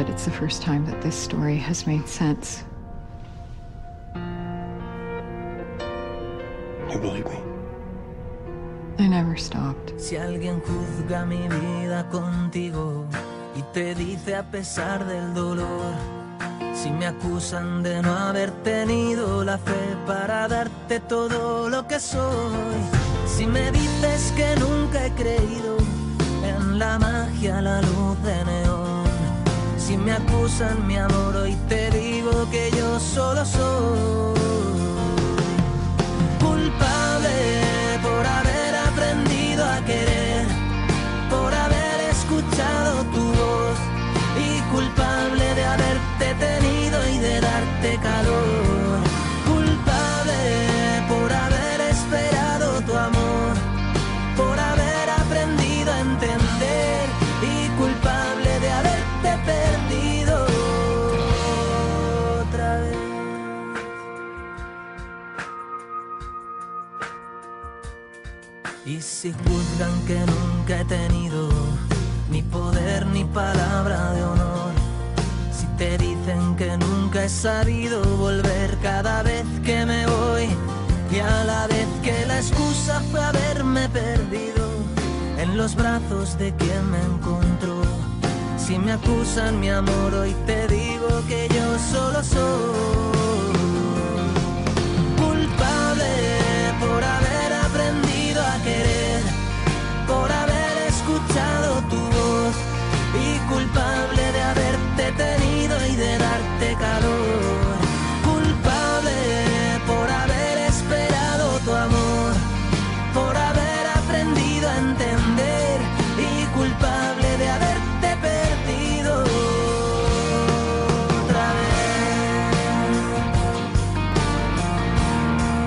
but it's the first time that this story has made sense. You believe me? I never stopped. Si alguien juzga mi vida contigo y te dice a pesar del dolor, si me acusan de no haber tenido la fe para darte todo lo que soy, si me dices que nunca he creído en la magia, la luz de neón, si me acusan mi amor hoy te digo que yo solo soy culpable por haber aprendido a querer, por haber escuchado tu voz y culpable de haberte tenido y de darte calor. Y si juzgan que nunca he tenido ni poder ni palabra de honor, si te dicen que nunca he sabido volver cada vez que me voy, y a la vez que la excusa fue haberme perdido en los brazos de quien me encontró. Si me acusan mi amor, hoy te digo que yo solo soy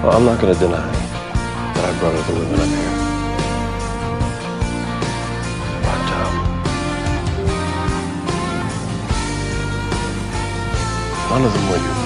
Well, I'm not going to deny that I brought other women up here. But, um, none of them were you.